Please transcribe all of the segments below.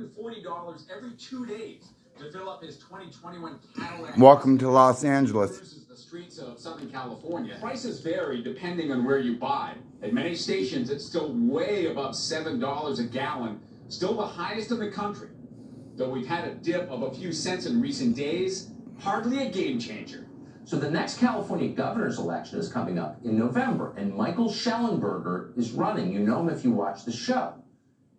$140 every two days to fill up his 2021 Cadillac. Welcome to Los Angeles. The streets of Southern California. Prices vary depending on where you buy. At many stations, it's still way above $7 a gallon, still the highest in the country. Though we've had a dip of a few cents in recent days, hardly a game changer. So the next California governor's election is coming up in November, and Michael Shellenberger is running. You know him if you watch the show.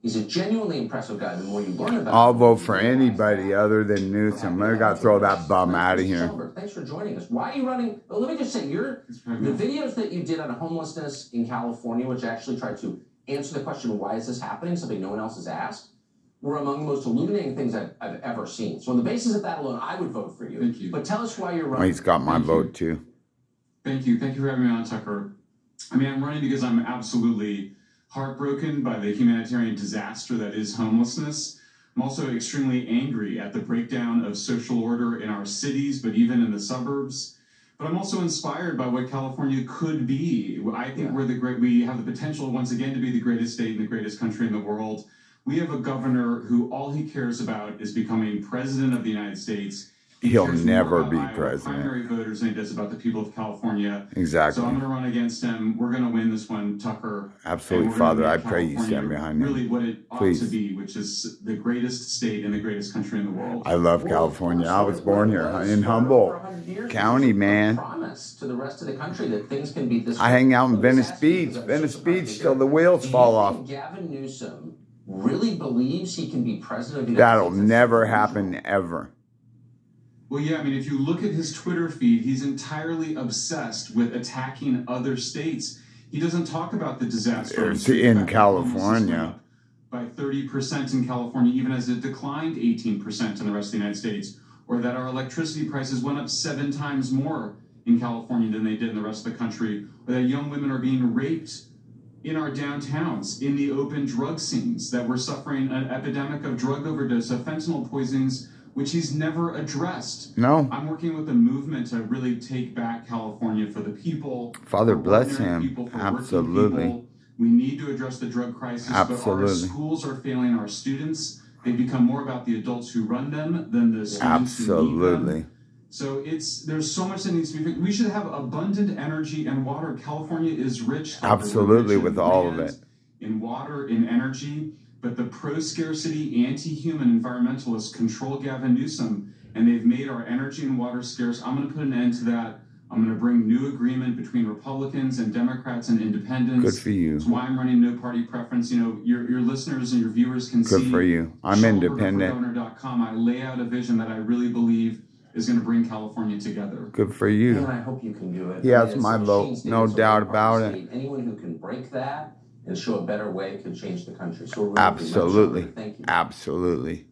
He's a genuinely impressive guy. The more you learn about I'll him, vote for more you realize anybody that. other than Newsom. I gotta throw that bum out of here. Thanks for joining us. Why are you running? Well, let me just say, you're mm-hmm. the videos that you did on homelessness in California, which actually tried to answer the question, why is this happening? Something no one else has asked, were among the most illuminating things I've, I've ever seen. So on the basis of that alone, I would vote for you. Thank you. But tell us why you're Well, running. he's got my Thank you. vote too. Thank you. Thank you for having me on, Tucker. I mean, I'm running because I'm absolutely heartbroken by the humanitarian disaster that is homelessness. I'm also extremely angry at the breakdown of social order in our cities, but even in the suburbs. But I'm also inspired by what California could be. I think Yeah. we're the great. We have the potential once again to be the greatest state and the greatest country in the world. We have a governor who all he cares about is becoming president of the United States. He He'll never be Iowa president. Primary voters than he does about the people of California. Exactly. So I'm going to run against him. We're going to win this one, Tucker. Absolutely, And we're gonna Father. I pray you stand behind Really, him. what it ought Please. to be, which is the greatest state and the greatest country in the world. I love California. I was born here in Humboldt for 100 years. County, man. Promise to the rest of the country that things can be this. I hang out in Venice Beach, Venice Beach till the wheels fall off. Gavin Newsom really believes he can be president of the United That'll? Never happen ever. Well, yeah, I mean, if you look at his Twitter feed, he's entirely obsessed with attacking other states. He doesn't talk about the disaster It's in The fact that homelessness California. By 30% in California, even as it declined 18% in the rest of the United States, or that our electricity prices went up seven times more in California than they did in the rest of the country, or that young women are being raped in our downtowns, in the open drug scenes, that we're suffering an epidemic of drug overdose, of fentanyl poisonings, which he's never addressed. No. I'm working with a movement to really take back California for the people. Father, bless him. people, Absolutely. We need to address the drug crisis, Absolutely. but our schools are failing our students. They become more about the adults who run them than the students who need them. Absolutely. So it's there's so much that needs to be fixed. We should have abundant energy and water. California is rich. Absolutely, with all of it. In water, in energy, but the pro-scarcity, anti-human environmentalists control Gavin Newsom, and they've made our energy and water scarce. I'm going to put an end to that. I'm going to bring new agreement between Republicans and Democrats and independents. Good for you. That's why I'm running no party preference. You know, your your listeners and your viewers can see. Good for you. I'm Shellenberger independent. for Governor.com. I lay out a vision that I really believe is going to bring California together. Good for you. And you. I hope you can do it. Yeah, I mean, it's my a vote. No doubt about it. Anyone who can break that and show a better way could change the country. So we're really Absolutely. Thank you. Absolutely.